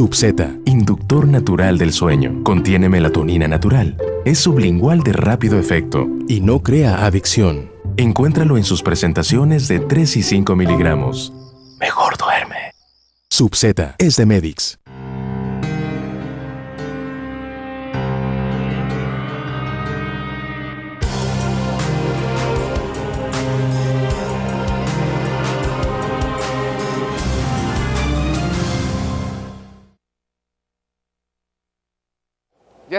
Subzeta, inductor natural del sueño. Contiene melatonina natural. Es sublingual de rápido efecto y no crea adicción. Encuéntralo en sus presentaciones de 3 y 5 miligramos. Mejor duerme. Subzeta es de Medix.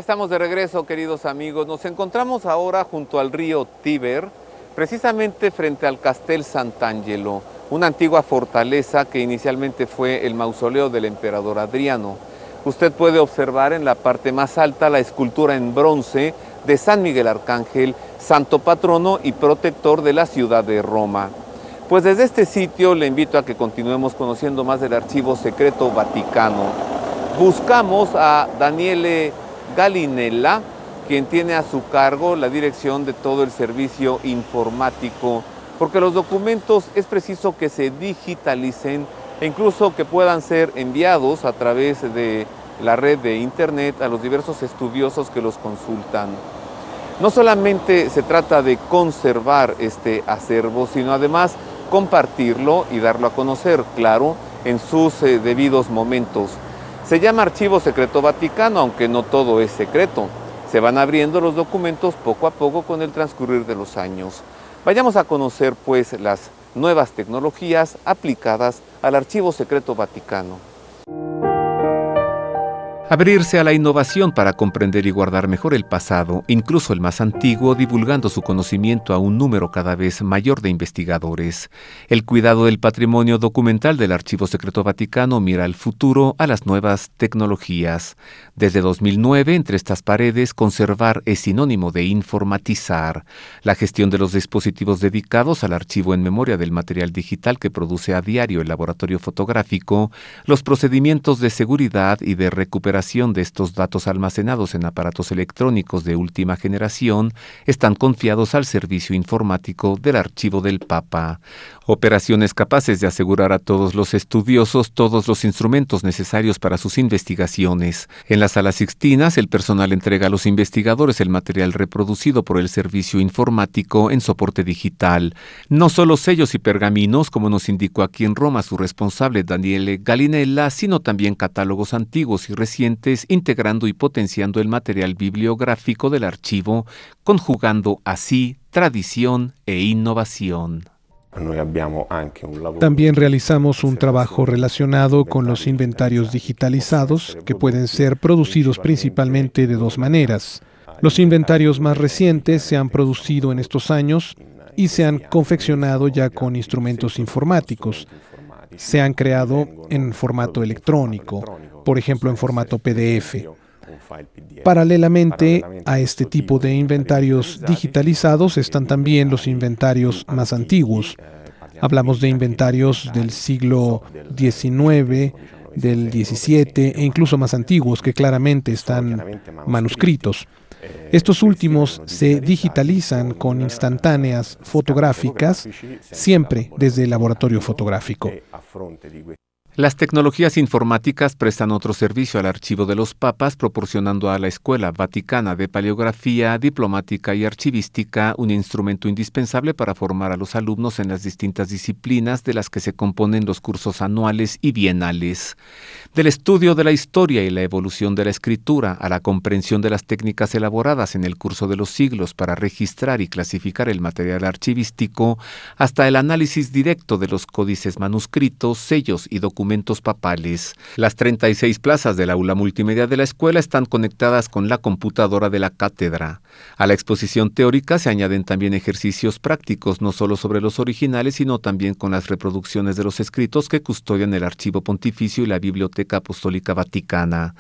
Estamos de regreso, queridos amigos. Nos encontramos ahora junto al río Tíber, precisamente frente al Castel Sant'Angelo, una antigua fortaleza que inicialmente fue el mausoleo del emperador Adriano. Usted puede observar en la parte más alta la escultura en bronce de San Miguel Arcángel, santo patrono y protector de la ciudad de Roma. Pues desde este sitio le invito a que continuemos conociendo más del archivo secreto vaticano. Buscamos a Daniele Galinella, quien tiene a su cargo la dirección de todo el servicio informático, porque los documentos es preciso que se digitalicen e incluso que puedan ser enviados a través de la red de Internet a los diversos estudiosos que los consultan. No solamente se trata de conservar este acervo, sino además compartirlo y darlo a conocer, claro, en sus eh, debidos momentos. Se llama Archivo Secreto Vaticano, aunque no todo es secreto. Se van abriendo los documentos poco a poco con el transcurrir de los años. Vayamos a conocer pues las nuevas tecnologías aplicadas al Archivo Secreto Vaticano. Abrirse a la innovación para comprender y guardar mejor el pasado, incluso el más antiguo, divulgando su conocimiento a un número cada vez mayor de investigadores. El cuidado del patrimonio documental del Archivo Secreto Vaticano mira al futuro, a las nuevas tecnologías. Desde 2009, entre estas paredes, conservar es sinónimo de informatizar. La gestión de los dispositivos dedicados al archivo en memoria del material digital que produce a diario el laboratorio fotográfico, los procedimientos de seguridad y de recuperación de estos datos almacenados en aparatos electrónicos de última generación están confiados al servicio informático del archivo del Papa. Operaciones capaces de asegurar a todos los estudiosos todos los instrumentos necesarios para sus investigaciones. En las salas sixtinas, el personal entrega a los investigadores el material reproducido por el servicio informático en soporte digital. No solo sellos y pergaminos, como nos indicó aquí en Roma su responsable Daniele Galinella, sino también catálogos antiguos y recientes integrando y potenciando el material bibliográfico del archivo, conjugando así tradición e innovación. También realizamos un trabajo relacionado con los inventarios digitalizados que pueden ser producidos principalmente de dos maneras. Los inventarios más recientes se han producido en estos años y se han confeccionado ya con instrumentos informáticos. Se han creado en formato electrónico, por ejemplo en formato PDF. Paralelamente a este tipo de inventarios digitalizados están también los inventarios más antiguos. Hablamos de inventarios del siglo XIX, del XVII e incluso más antiguos que claramente están manuscritos. Estos últimos se digitalizan con instantáneas fotográficas, siempre desde el laboratorio fotográfico. Las tecnologías informáticas prestan otro servicio al archivo de los papas, proporcionando a la Escuela Vaticana de Paleografía, Diplomática y Archivística un instrumento indispensable para formar a los alumnos en las distintas disciplinas de las que se componen los cursos anuales y bienales. Del estudio de la historia y la evolución de la escritura a la comprensión de las técnicas elaboradas en el curso de los siglos para registrar y clasificar el material archivístico, hasta el análisis directo de los códices manuscritos, sellos y documentos documentos papales. Las 36 plazas del aula multimedia de la escuela están conectadas con la computadora de la cátedra. A la exposición teórica se añaden también ejercicios prácticos, no solo sobre los originales, sino también con las reproducciones de los escritos que custodian el Archivo Pontificio y la Biblioteca Apostólica Vaticana.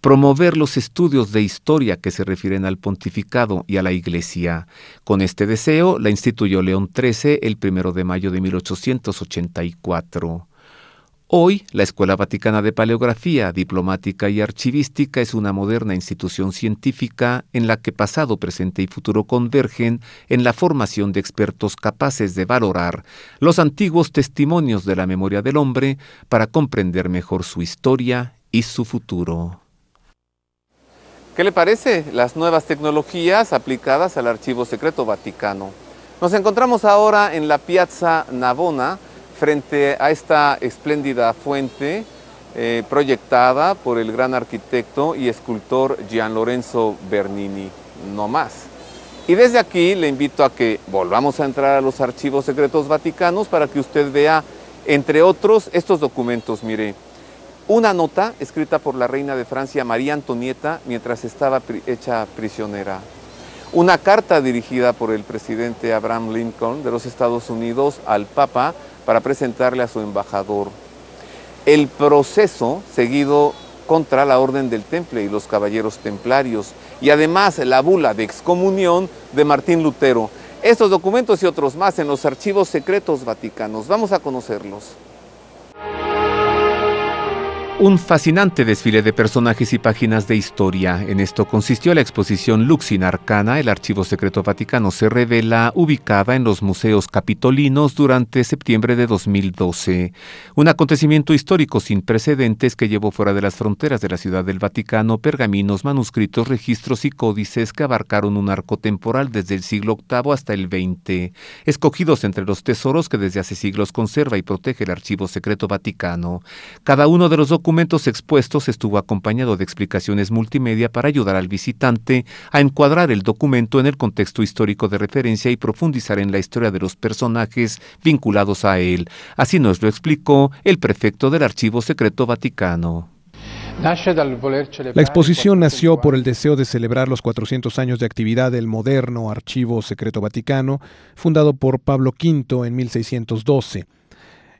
Promover los estudios de historia que se refieren al pontificado y a la Iglesia. Con este deseo la instituyó León XIII el primero de mayo de 1884. Hoy, la Escuela Vaticana de Paleografía, Diplomática y Archivística es una moderna institución científica en la que pasado, presente y futuro convergen en la formación de expertos capaces de valorar los antiguos testimonios de la memoria del hombre para comprender mejor su historia y su futuro. ¿Qué le parece las nuevas tecnologías aplicadas al Archivo Secreto Vaticano? Nos encontramos ahora en la Piazza Navona, frente a esta espléndida fuente eh, proyectada por el gran arquitecto y escultor Gian Lorenzo Bernini, no más. Y desde aquí le invito a que volvamos a entrar a los archivos secretos vaticanos para que usted vea, entre otros, estos documentos. Mire, una nota escrita por la reina de Francia María Antonieta mientras estaba hecha prisionera. Una carta dirigida por el presidente Abraham Lincoln de los Estados Unidos al Papa para presentarle a su embajador el proceso seguido contra la Orden del Temple y los Caballeros Templarios, y además la bula de excomunión de Martín Lutero. Estos documentos y otros más en los archivos secretos vaticanos. Vamos a conocerlos. Un fascinante desfile de personajes y páginas de historia. En esto consistió la exposición Luxin Arcana, el Archivo Secreto Vaticano se revela, ubicada en los Museos Capitolinos durante septiembre de 2012. Un acontecimiento histórico sin precedentes que llevó fuera de las fronteras de la Ciudad del Vaticano pergaminos, manuscritos, registros y códices que abarcaron un arco temporal desde el siglo VIII hasta el XX, escogidos entre los tesoros que desde hace siglos conserva y protege el Archivo Secreto Vaticano. Cada uno de los documentos expuestos estuvo acompañado de explicaciones multimedia para ayudar al visitante a encuadrar el documento en el contexto histórico de referencia y profundizar en la historia de los personajes vinculados a él. Así nos lo explicó el prefecto del Archivo Secreto Vaticano. La exposición nació por el deseo de celebrar los 400 años de actividad del moderno Archivo Secreto Vaticano, fundado por Pablo V en 1612.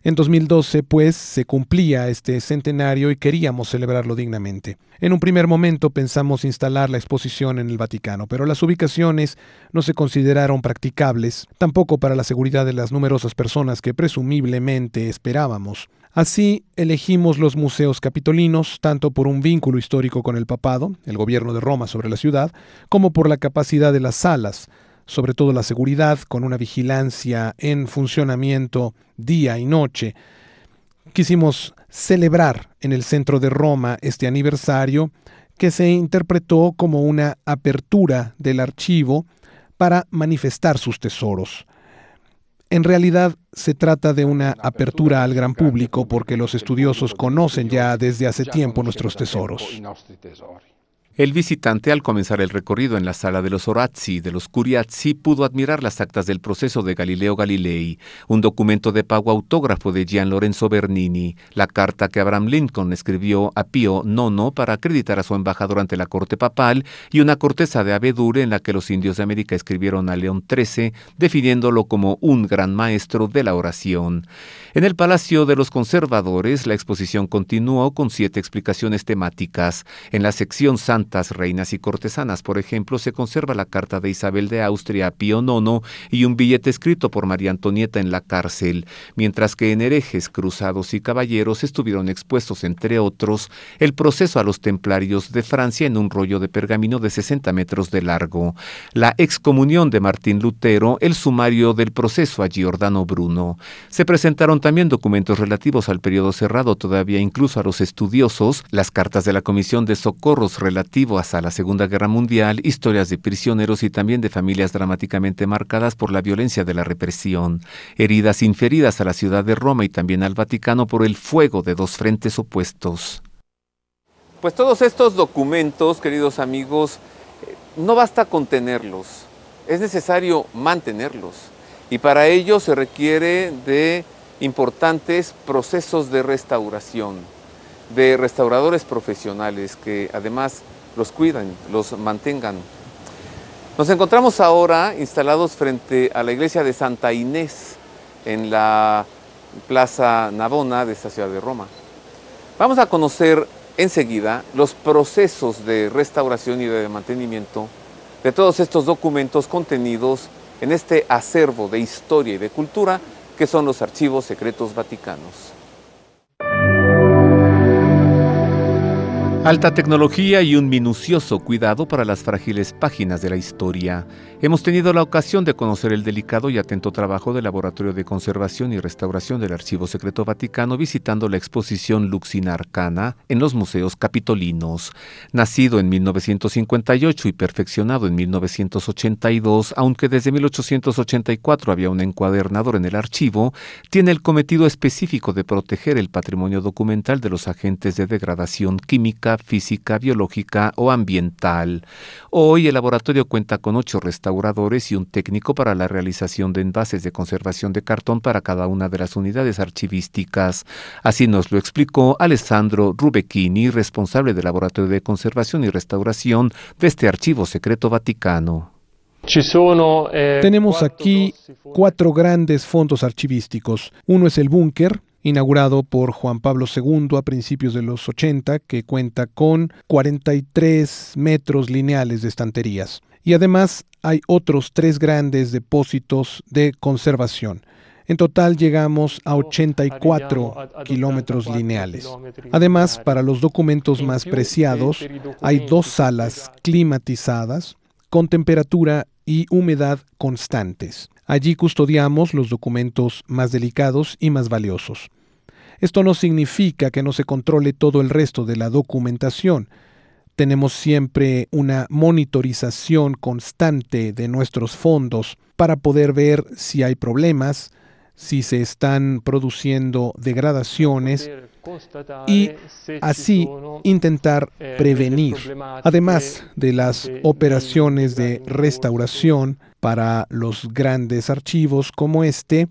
En 2012, pues, se cumplía este centenario y queríamos celebrarlo dignamente. En un primer momento pensamos instalar la exposición en el Vaticano, pero las ubicaciones no se consideraron practicables, tampoco para la seguridad de las numerosas personas que presumiblemente esperábamos. Así elegimos los museos capitolinos, tanto por un vínculo histórico con el papado, el gobierno de Roma sobre la ciudad, como por la capacidad de las salas, sobre todo la seguridad, con una vigilancia en funcionamiento día y noche. Quisimos celebrar en el centro de Roma este aniversario que se interpretó como una apertura del archivo para manifestar sus tesoros. En realidad se trata de una apertura al gran público porque los estudiosos conocen ya desde hace tiempo nuestros tesoros. El visitante, al comenzar el recorrido en la sala de los Orazzi de los Curiazzi, pudo admirar las actas del proceso de Galileo Galilei, un documento de pago autógrafo de Gian Lorenzo Bernini, la carta que Abraham Lincoln escribió a Pío IX para acreditar a su embajador ante la corte papal y una corteza de abedure en la que los indios de América escribieron a León XIII, definiéndolo como un gran maestro de la oración. En el Palacio de los Conservadores, la exposición continuó con siete explicaciones temáticas. En la sección Reinas y Cortesanas, por ejemplo, se conserva la carta de Isabel de Austria a Pío IX y un billete escrito por María Antonieta en la cárcel, mientras que en herejes, cruzados y caballeros estuvieron expuestos, entre otros, el proceso a los templarios de Francia en un rollo de pergamino de 60 metros de largo, la excomunión de Martín Lutero, el sumario del proceso a Giordano Bruno. Se presentaron también documentos relativos al periodo cerrado, todavía incluso a los estudiosos, las cartas de la Comisión de Socorros relativas a la Segunda Guerra Mundial, historias de prisioneros y también de familias dramáticamente marcadas por la violencia de la represión, heridas inferidas a la ciudad de Roma y también al Vaticano por el fuego de dos frentes opuestos. Pues todos estos documentos, queridos amigos, eh, no basta con tenerlos, es necesario mantenerlos. Y para ello se requiere de importantes procesos de restauración, de restauradores profesionales que además los cuidan, los mantengan. Nos encontramos ahora instalados frente a la iglesia de Santa Inés en la Plaza Navona de esta ciudad de Roma. Vamos a conocer enseguida los procesos de restauración y de mantenimiento de todos estos documentos contenidos en este acervo de historia y de cultura que son los archivos secretos vaticanos. Alta tecnología y un minucioso cuidado para las frágiles páginas de la historia. Hemos tenido la ocasión de conocer el delicado y atento trabajo del Laboratorio de Conservación y Restauración del Archivo Secreto Vaticano visitando la exposición Luxina Arcana en los museos capitolinos. Nacido en 1958 y perfeccionado en 1982, aunque desde 1884 había un encuadernador en el archivo, tiene el cometido específico de proteger el patrimonio documental de los agentes de degradación química física, biológica o ambiental. Hoy el laboratorio cuenta con ocho restauradores y un técnico para la realización de envases de conservación de cartón para cada una de las unidades archivísticas. Así nos lo explicó Alessandro Rubecchini, responsable del Laboratorio de Conservación y Restauración de este Archivo Secreto Vaticano. Eh, Tenemos aquí cuatro grandes fondos archivísticos. Uno es el búnker, inaugurado por Juan Pablo II a principios de los 80, que cuenta con 43 metros lineales de estanterías. Y además hay otros tres grandes depósitos de conservación. En total llegamos a 84 kilómetros lineales. Además, para los documentos más preciados, hay dos salas climatizadas con temperatura y humedad constantes. Allí custodiamos los documentos más delicados y más valiosos. Esto no significa que no se controle todo el resto de la documentación. Tenemos siempre una monitorización constante de nuestros fondos para poder ver si hay problemas, si se están produciendo degradaciones y así intentar prevenir, además de las operaciones de restauración para los grandes archivos como este,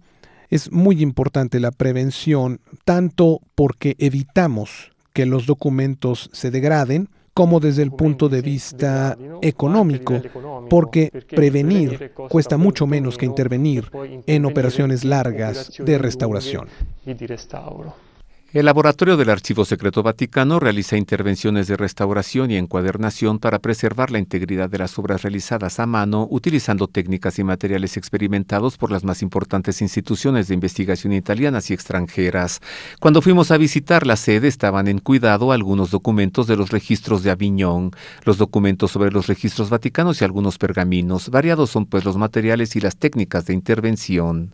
es muy importante la prevención, tanto porque evitamos que los documentos se degraden, como desde el punto de vista económico, porque prevenir cuesta mucho menos que intervenir en operaciones largas de restauración. El Laboratorio del Archivo Secreto Vaticano realiza intervenciones de restauración y encuadernación para preservar la integridad de las obras realizadas a mano utilizando técnicas y materiales experimentados por las más importantes instituciones de investigación italianas y extranjeras. Cuando fuimos a visitar la sede estaban en cuidado algunos documentos de los registros de Aviñón, los documentos sobre los registros vaticanos y algunos pergaminos. Variados son pues los materiales y las técnicas de intervención.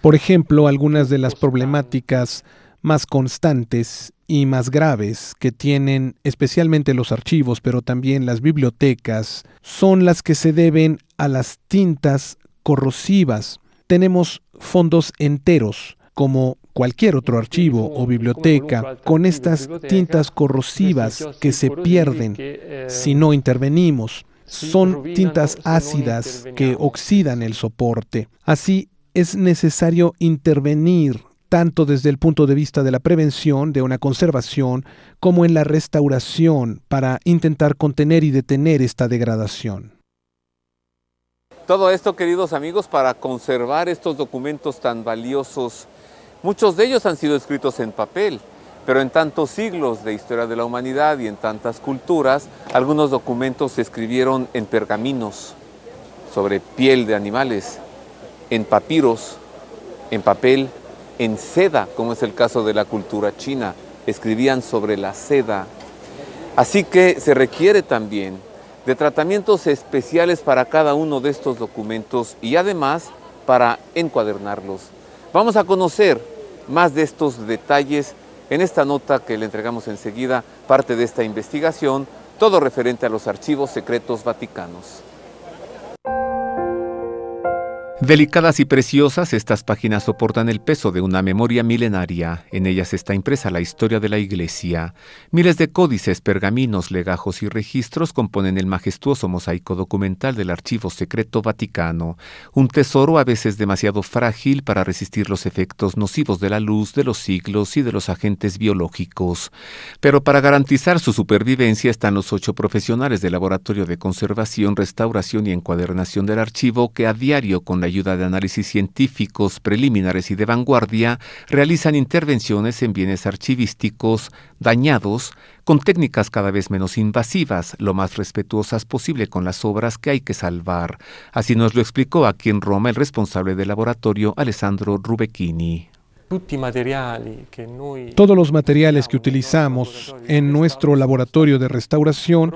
Por ejemplo, algunas de las problemáticas más constantes y más graves que tienen especialmente los archivos, pero también las bibliotecas, son las que se deben a las tintas corrosivas. Tenemos fondos enteros, como cualquier otro archivo o biblioteca, con estas tintas corrosivas que se pierden eh, si no intervenimos son tintas ácidas que oxidan el soporte. Así es necesario intervenir tanto desde el punto de vista de la prevención, de una conservación, como en la restauración para intentar contener y detener esta degradación. Todo esto, queridos amigos, para conservar estos documentos tan valiosos. Muchos de ellos han sido escritos en papel, pero en tantos siglos de historia de la humanidad y en tantas culturas, algunos documentos se escribieron en pergaminos, sobre piel de animales, en papiros, en papel, en seda, como es el caso de la cultura china, escribían sobre la seda. Así que se requiere también de tratamientos especiales para cada uno de estos documentos y además para encuadernarlos. Vamos a conocer más de estos detalles en esta nota que le entregamos enseguida, parte de esta investigación, todo referente a los archivos secretos vaticanos. Delicadas y preciosas, estas páginas soportan el peso de una memoria milenaria. En ellas está impresa la historia de la Iglesia. Miles de códices, pergaminos, legajos y registros componen el majestuoso mosaico documental del Archivo Secreto Vaticano, un tesoro a veces demasiado frágil para resistir los efectos nocivos de la luz, de los siglos y de los agentes biológicos. Pero para garantizar su supervivencia están los ocho profesionales del Laboratorio de Conservación, Restauración y Encuadernación del Archivo que a diario con la ayuda de análisis científicos preliminares y de vanguardia, realizan intervenciones en bienes archivísticos dañados con técnicas cada vez menos invasivas, lo más respetuosas posible con las obras que hay que salvar. Así nos lo explicó aquí en Roma el responsable del laboratorio, Alessandro Rubecchini. Todos los materiales que utilizamos en nuestro laboratorio de restauración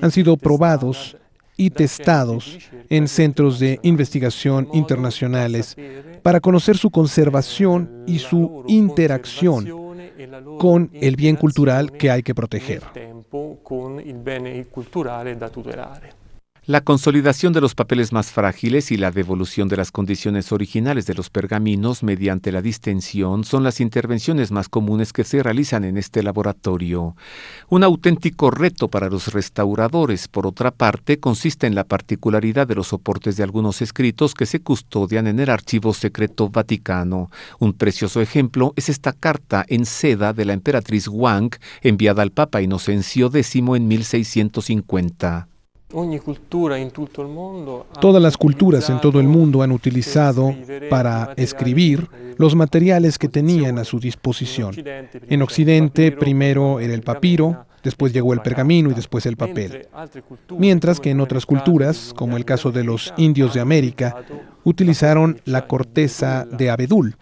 han sido probados y testados en centros de investigación internacionales para conocer su conservación y su interacción con el bien cultural que hay que proteger. La consolidación de los papeles más frágiles y la devolución de las condiciones originales de los pergaminos mediante la distensión son las intervenciones más comunes que se realizan en este laboratorio. Un auténtico reto para los restauradores, por otra parte, consiste en la particularidad de los soportes de algunos escritos que se custodian en el Archivo Secreto Vaticano. Un precioso ejemplo es esta carta en seda de la emperatriz Wang enviada al Papa Inocencio X en 1650. Todas las culturas en todo el mundo han utilizado para escribir los materiales que tenían a su disposición. En Occidente primero era el papiro, después llegó el pergamino y después el papel. Mientras que en otras culturas, como el caso de los indios de América, utilizaron la corteza de abedul.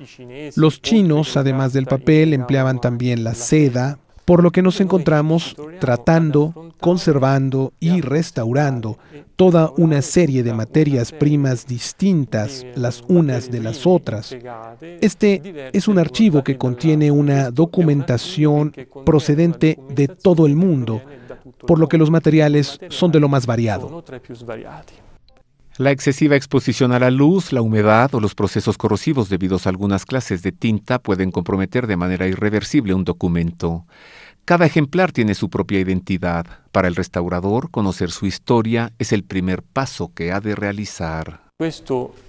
Los chinos, además del papel, empleaban también la seda, por lo que nos encontramos tratando, conservando y restaurando toda una serie de materias primas distintas las unas de las otras. Este es un archivo que contiene una documentación procedente de todo el mundo, por lo que los materiales son de lo más variado. La excesiva exposición a la luz, la humedad o los procesos corrosivos debidos a algunas clases de tinta pueden comprometer de manera irreversible un documento. Cada ejemplar tiene su propia identidad. Para el restaurador, conocer su historia es el primer paso que ha de realizar.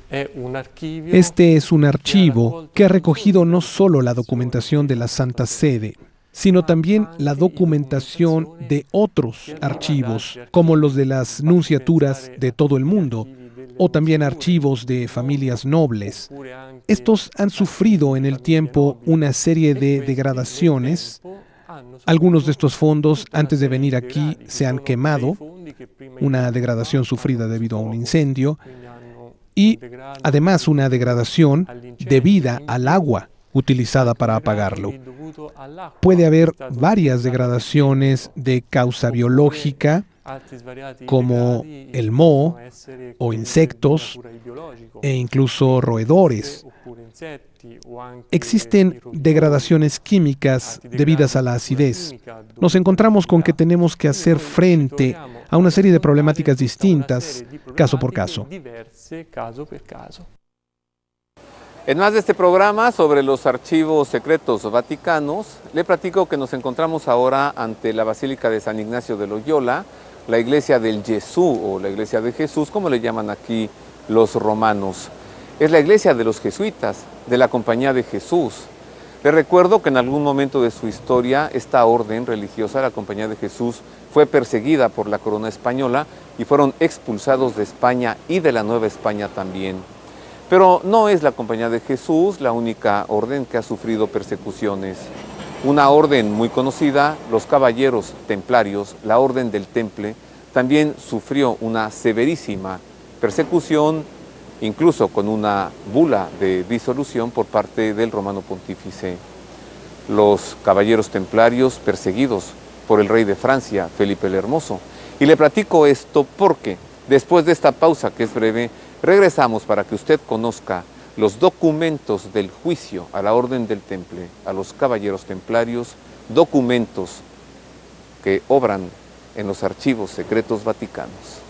Este es un archivo que ha recogido no solo la documentación de la Santa Sede, sino también la documentación de otros archivos, como los de las nunciaturas de todo el mundo, o también archivos de familias nobles. Estos han sufrido en el tiempo una serie de degradaciones. Algunos de estos fondos, antes de venir aquí, se han quemado, una degradación sufrida debido a un incendio, y además una degradación debida al agua utilizada para apagarlo. Puede haber varias degradaciones de causa biológica, como el moho o insectos e incluso roedores. Existen degradaciones químicas debidas a la acidez. Nos encontramos con que tenemos que hacer frente a una serie de problemáticas distintas, caso por caso. En más de este programa sobre los archivos secretos vaticanos, le platico que nos encontramos ahora ante la Basílica de San Ignacio de Loyola, la iglesia del Jesús o la iglesia de Jesús, como le llaman aquí los romanos. Es la iglesia de los jesuitas, de la Compañía de Jesús. Le recuerdo que en algún momento de su historia esta orden religiosa, la Compañía de Jesús, fue perseguida por la corona española y fueron expulsados de España y de la Nueva España también. Pero no es la Compañía de Jesús la única orden que ha sufrido persecuciones. Una orden muy conocida, los Caballeros Templarios, la Orden del Temple, también sufrió una severísima persecución, incluso con una bula de disolución por parte del romano pontífice. Los Caballeros Templarios perseguidos por el rey de Francia, Felipe el Hermoso. Y le platico esto porque después de esta pausa que es breve, Regresamos para que usted conozca los documentos del juicio a la Orden del Temple, a los caballeros templarios, documentos que obran en los archivos secretos vaticanos.